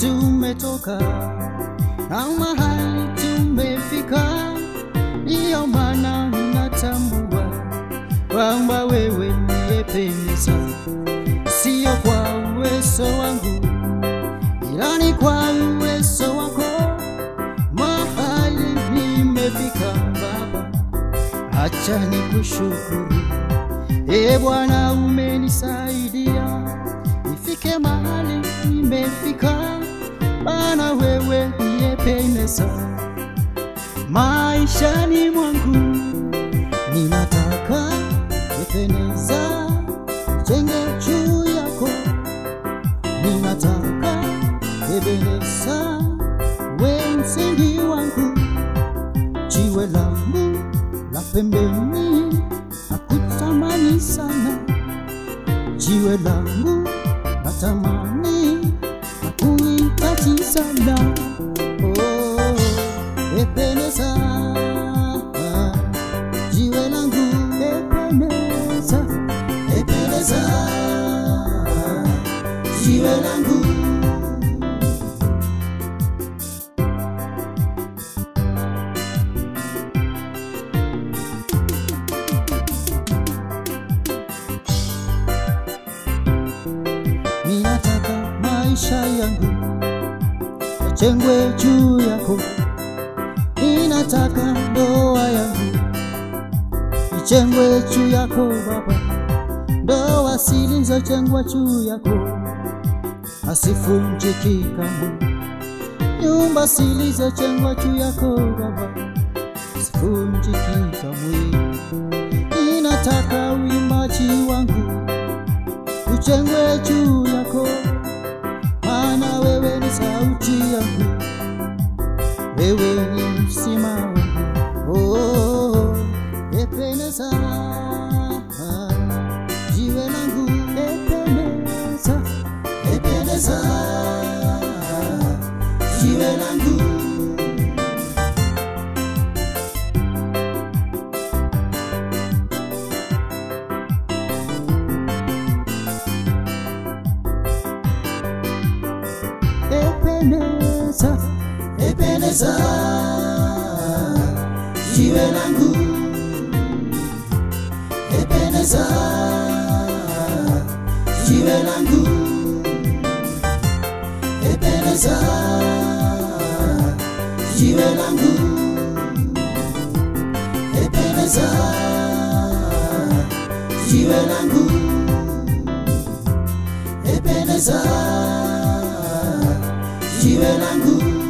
tumetoka na mahali tumefika, ndiyo maana ninatambua kwamba wewe niyependeza, siyo kwa uwezo wangu, ila ni kwa uwezo wako. Mahali nimefika Baba, acha nikushukuru. E Bwana, umenisaidia nifike mahali nimefika, bana wewe niyependeza maishani mwangu, ninataka kupeneza jenge juu yako, ninataka kupeneza we msingi wangu, jiwe langu la pembeni, nakutamani sana, jiwe langu natamani, nakuhitaji sana, oh, ependeza jiwe langu ependeza, ependeza jiwe langu maisha yangu yajengwe juu yako, ninataka ndoa yangu ijengwe juu yako Baba, ndoa zilizojengwa juu yako. Asivunjiki kamwe, nyumba zilizojengwa juu yako Baba. Asivunjiki kamwe. Sauti yangu, ependeza jiwe langu, ependeza jiwe langu, ependeza jiwe langu, ependeza jiwe langu, ependeza jiwe langu